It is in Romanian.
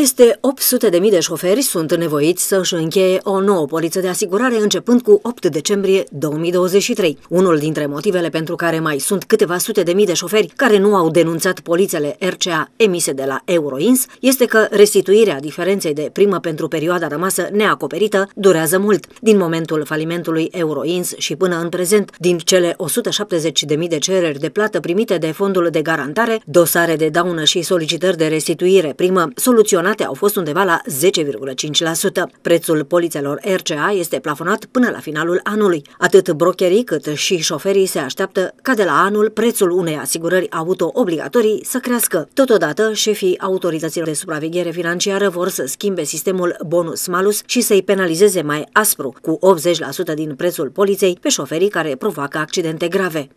Peste 800.000 de șoferi sunt nevoiți să-și încheie o nouă poliță de asigurare începând cu 8 decembrie 2023. Unul dintre motivele pentru care mai sunt câteva sute de mii de șoferi care nu au denunțat polițele RCA emise de la Euroins este că restituirea diferenței de primă pentru perioada rămasă neacoperită durează mult. Din momentul falimentului Euroins și până în prezent, din cele 170.000 de cereri de plată primite de fondul de garantare, dosare de daună și solicitări de restituire primă soluționate plafonate au fost undeva la 10,5%. Prețul polițelor RCA este plafonat până la finalul anului. Atât brokerii cât și șoferii se așteaptă ca de la anul prețul unei asigurări auto obligatorii să crească. Totodată, șefii autorităților de supraveghere financiară vor să schimbe sistemul bonus-malus și să-i penalizeze mai aspru, cu 80% din prețul poliței, pe șoferii care provoacă accidente grave.